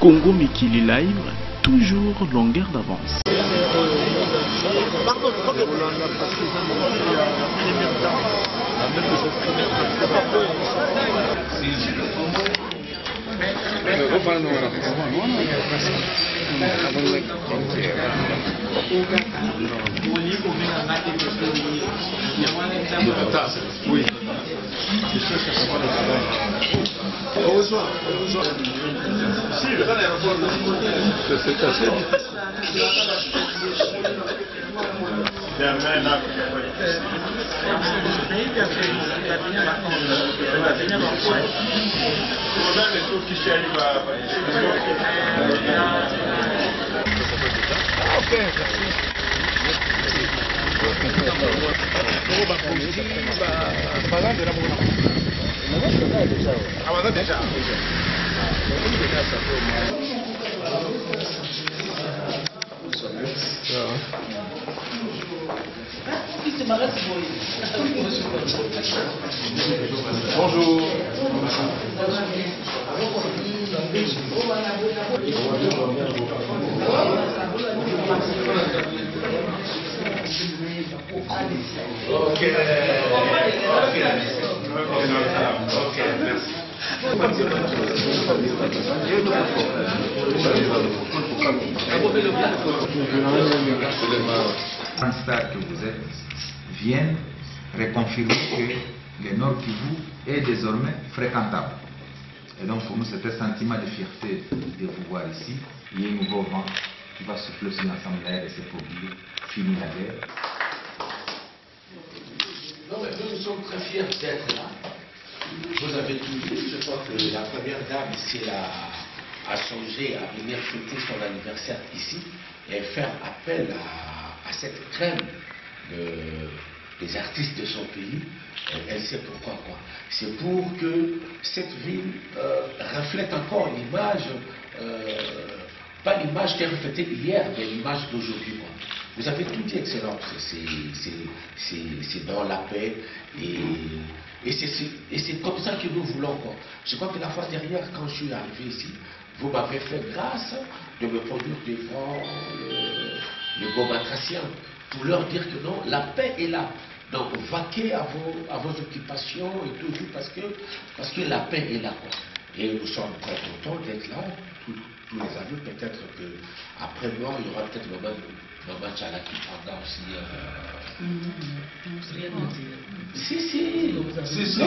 Congo Mikili Live, toujours longueur d'avance. Oui. Difficile. Bonjour. Ok. Ok, que vous êtes viennent reconfirmer que le Nord Kivu est désormais fréquentable. Et donc pour nous, c'est un sentiment de fierté de vous voir ici. Il y a un nouveau vent qui va souffler sur l'ensemble de l'air et c'est pour dire fini la guerre. Non, mais nous, nous sommes très fiers d'être là. Vous avez tout vu. Je crois que la première dame ici a, a songé à venir fêter son anniversaire ici et faire appel à, cette crème de- des artistes de son pays. Elle, sait pourquoi quoi. C'est pour que cette ville euh, reflète encore l'image, pas l'image qu'elle reflétait hier, mais l'image d'aujourd'hui. Vous avez tout dit, Excellence. C'est- dans la paix et, et c'est- comme ça que nous voulons. Quoi. Je crois que la fois dernière, quand je suis arrivé ici, vous m'avez fait grâce de me produire devant le, le Bobatracien pour leur dire que non, la paix est là. Donc vaquez à vos, à vos occupations et tout, parce que, parce que la paix est là. Quoi. Et nous sommes très contents d'être là tous les. Peut-être qu'après moi, il y aura peut-être Maman, Maman Tchala qui prendra aussi. euh, Si, si. Si, si.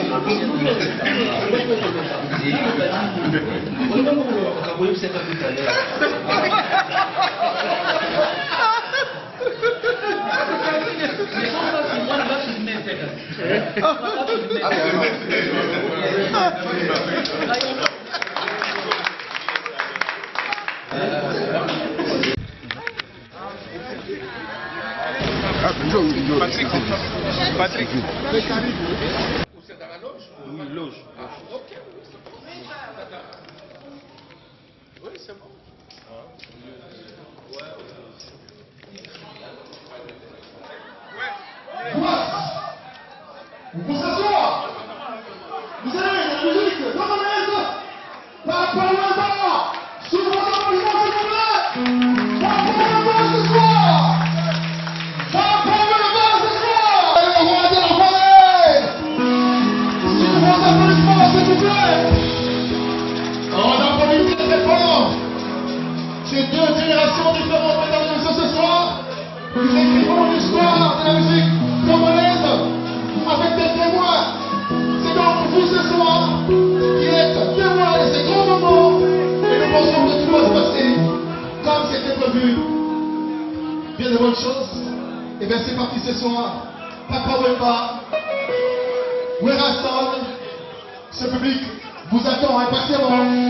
Patrick. Patrick. Nous écrivons l'histoire de la musique congolaise avec des témoins. C'est donc vous ce soir qui êtes témoins de ces grands moments et nous pensons que tout va se passer comme c'était prévu. Bien de bonnes choses. Et bien c'est parti ce soir. Papa Wemba, Werason, ce public vous attend impatiemment.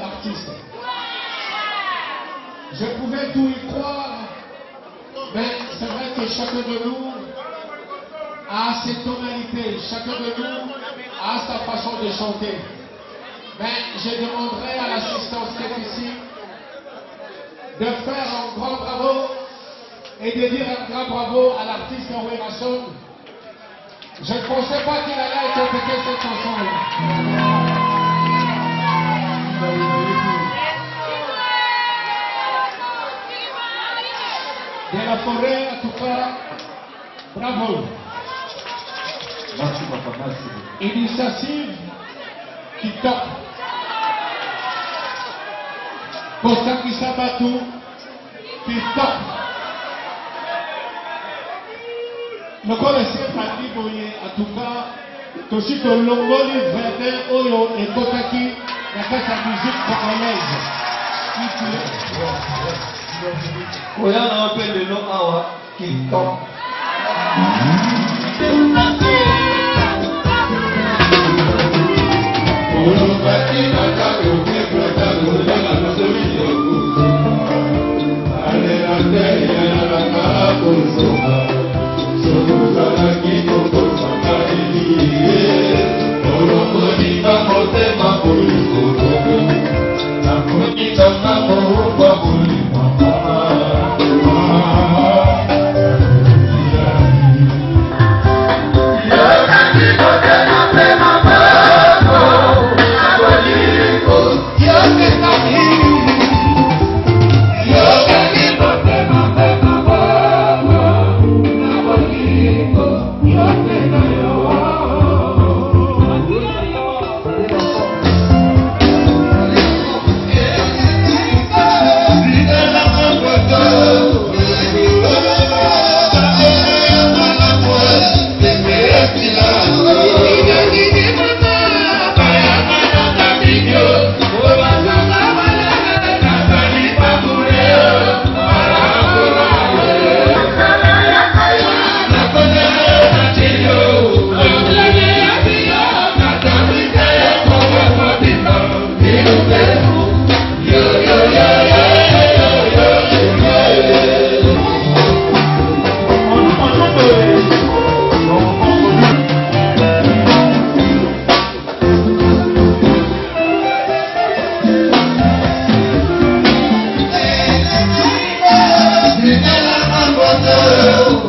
L'artiste. Je pouvais tout y croire, mais c'est vrai que chacun de nous a ses tonalités, chacun de nous a sa façon de chanter. Mais je demanderai à l'assistance qui est ici de faire un grand bravo et de dire un grand bravo à l'artiste Werason. Je ne pensais pas qu'il allait interpréter cette chanson-là. De la forêt, en tout cas, bravo. Merci papa, merci beaucoup. Initiative qui top. Kosaki Sabatu qui top. lokola esi ebandi boye atuka tosi tolongoli verdin oyo ekotaki na kati ya musique congolaise Oya na opele no awa kipo. Olùgbàdìlà. Hello.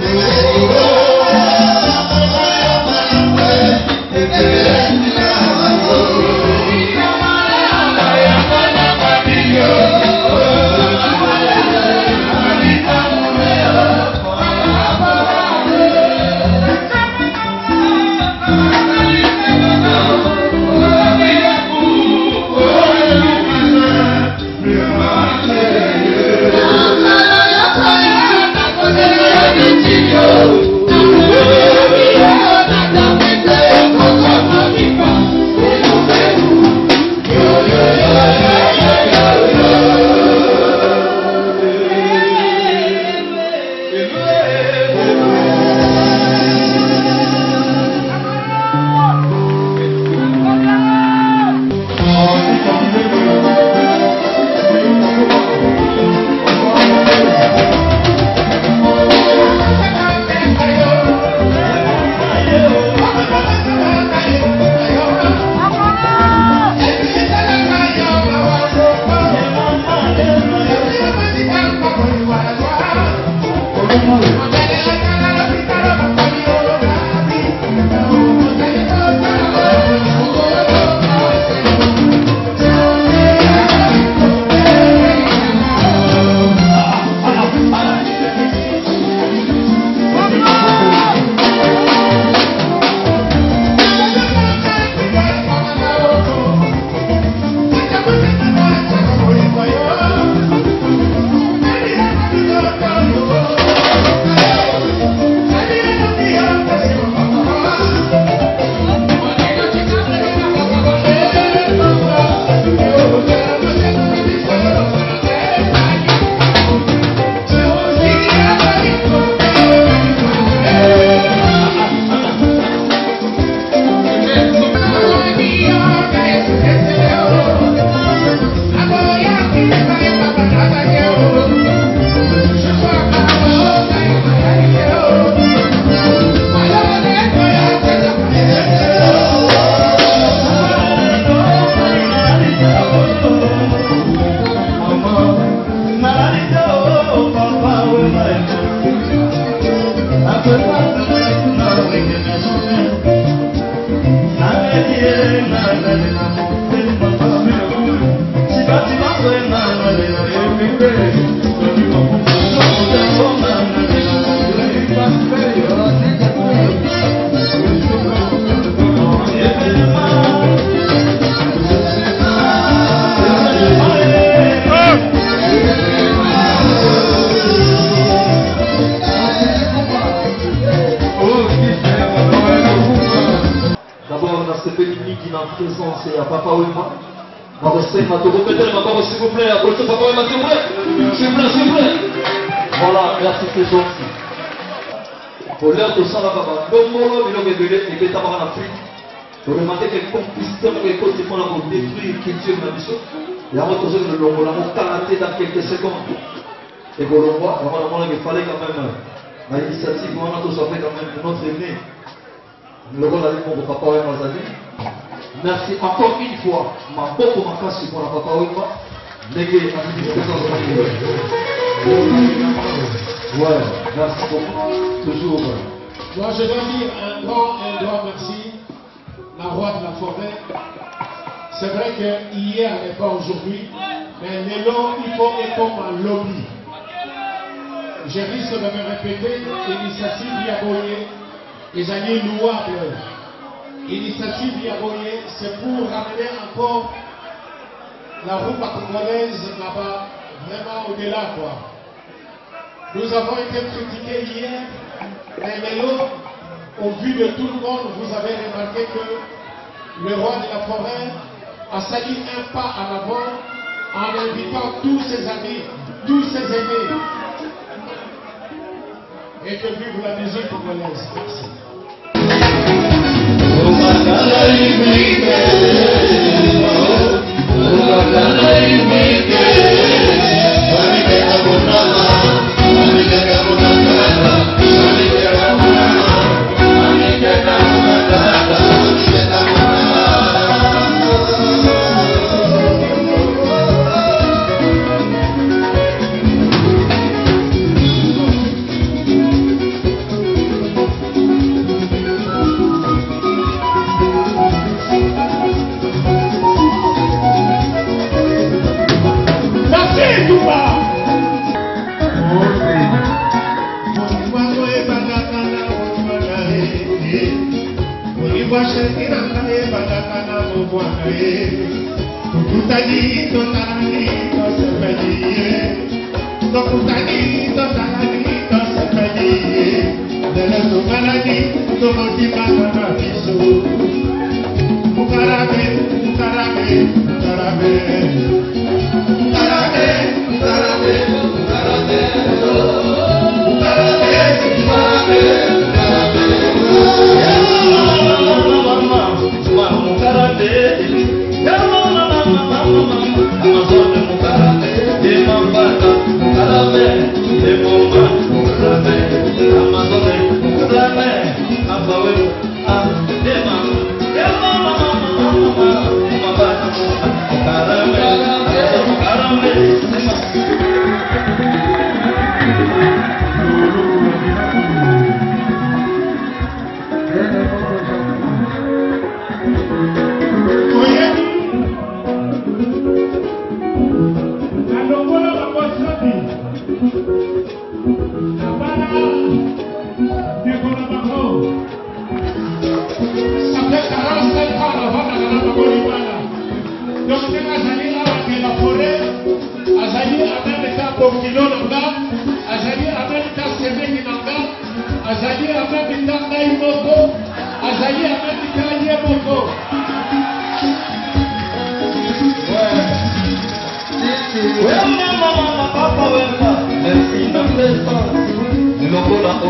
Présence papa wema nakosenga tokopetele maboko s'il vous plaît applaudissez papa wema s'il vous plaît s'il vous plaît s'il vous plaît. Voilà merci c'est gentil. Afrique todemandeke complicité moko ekoti mpona kodétruire culture na biso yango tozoki lolongola mokala te dans quelques secondes. Ekolongwa yango namonaka efale quand même na initiative wana tozwape quand même notre aîné lokola ali moko papa wema azali merci encore une fois maboko makasi mpona papa wema ndenge amini présence Ouais, merci beaucoup. Toujours. Moi, je dois dire un grand, un grand merci, la roi de la forêt. C'est vrai que hier n'est pas aujourd'hui, mais l'élan, il faut comme un lobby. Je risque de me répéter, l'initiative Yaboye, les années louables. L'initiative Yaboye, c'est pour ramener encore la route congolaise là-bas, vraiment au-delà, quoi. Nous avons été critiqués hier, mais au vu de tout le monde, vous avez remarqué que le roi de la forêt a sali un pas en avant en invitant tous ses amis, tous ses aînés. Et que vive la musique congolaise. Merci. Thank you.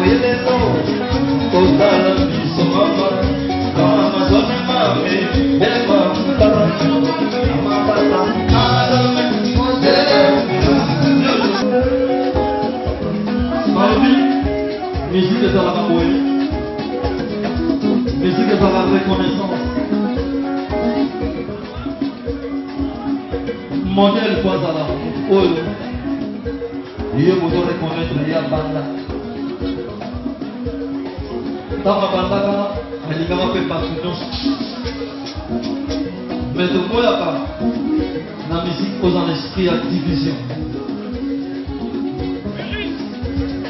willing abandaka alingaka mpe bato nyonso mais tokoyaka esprit ya division?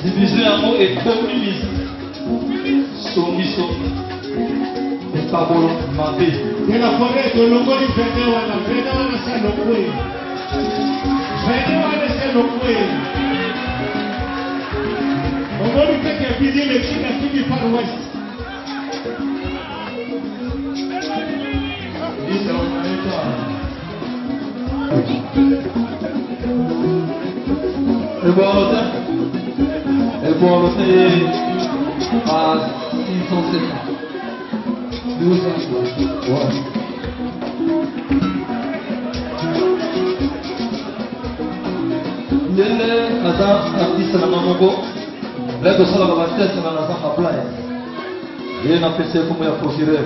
Division yango ekomi misike songisongi ekabolo mabe la forêt tolongoli vene wana vene Ẹ̀bọ̀rọ̀sẹ́ Ẹ̀bọ̀rọ̀sẹ́ à 607 200 wọ́n. ndenge naza artiste na mamoko lay tosalaka bateste na naza na place ye napesi ye komo ya procureur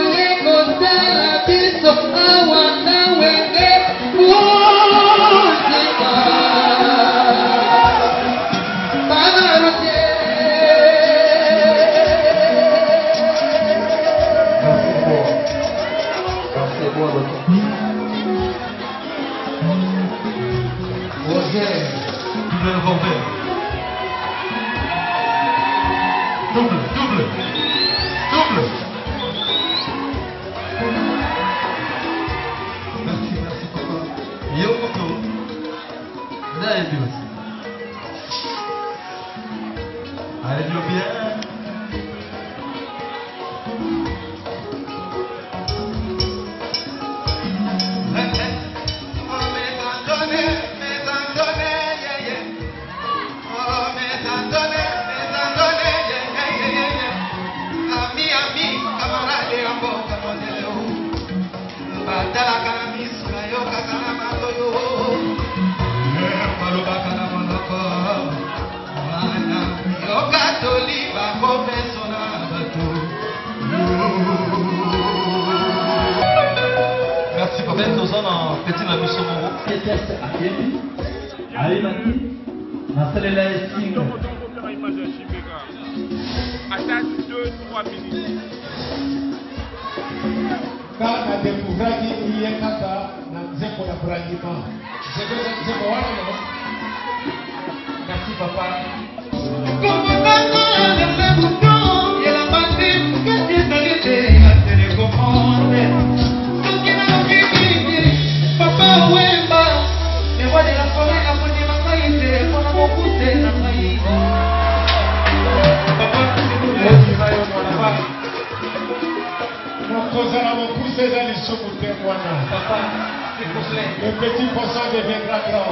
Double, kaka dekouvraki iye kaka na nzembo ya brandima nzembo eza nzembo wana no merci papa eza lisumu te wana le petit poisson deviendra grand